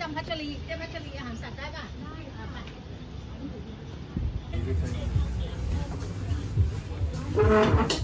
จำพัชรีเจ้าพัชรีอาหารสัตว์ได้ป่ะ ได้ค่ะไป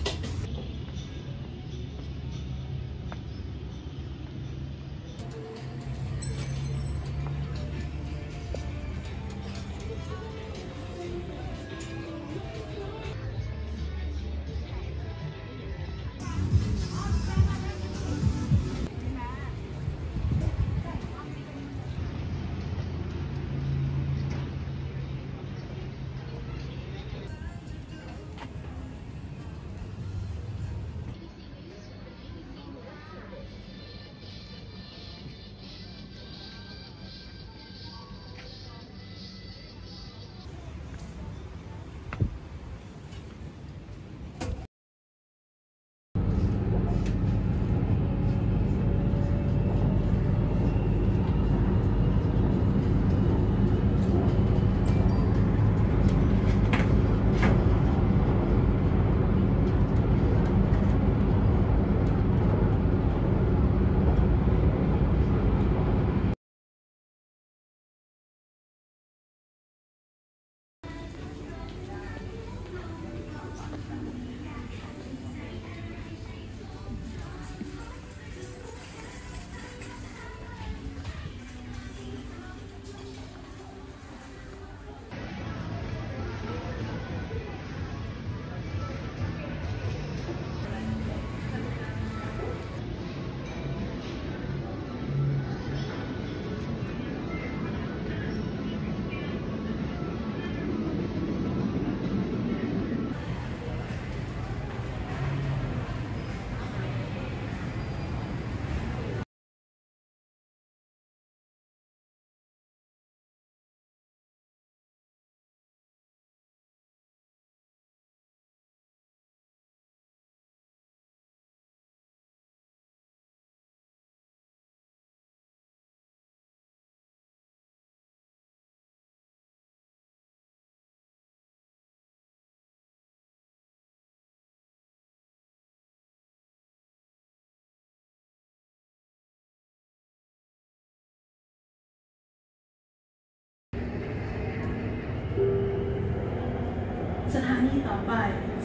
สถานีต่อไป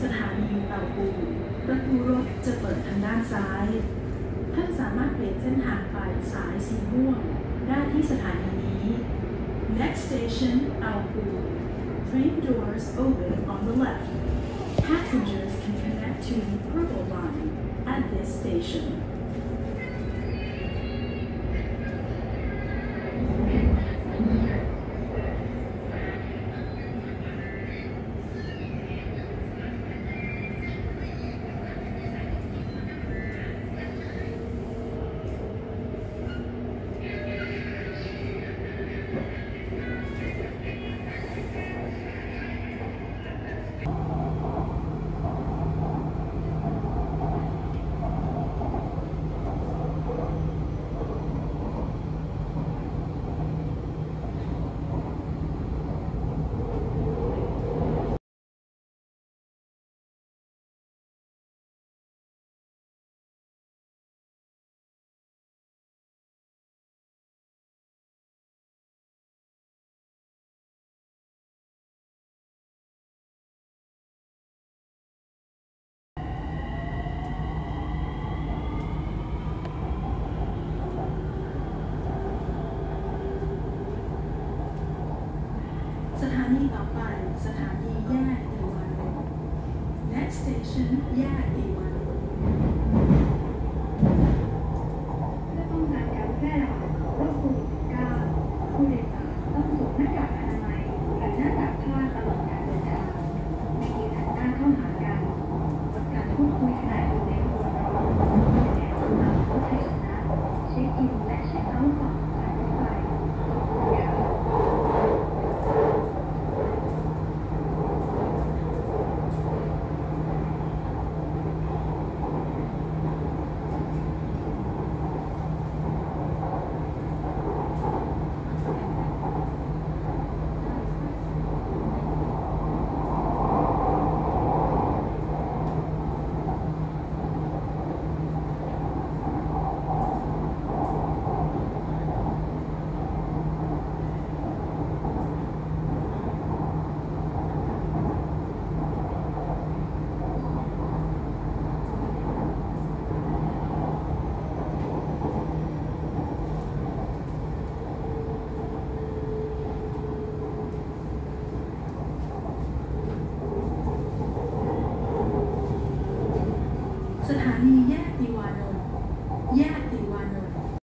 สถานีเต่าปูประตูรถจะเปิดทางด้านซ้าย ท่านสามารถเปลี่ยนเส้นทางไปสายสีม่วงได้ที่สถานีนี้ Next station เต่าปู Train doors open on the left. Passengers can connect to the purple line at this station. สถานีต่อไป สถานีแยกเอวาน Next station แยกเอวานเพื่อป้องกันการแพร่ระบาดของโรคโควิด -19 ผู้โดยสารต้องสวมหน้ากากอนามัยหรือหน้ากากผ้าตลอดการเดินทางไม่ยืนหันหน้าเข้าหากันลดการพูดคุย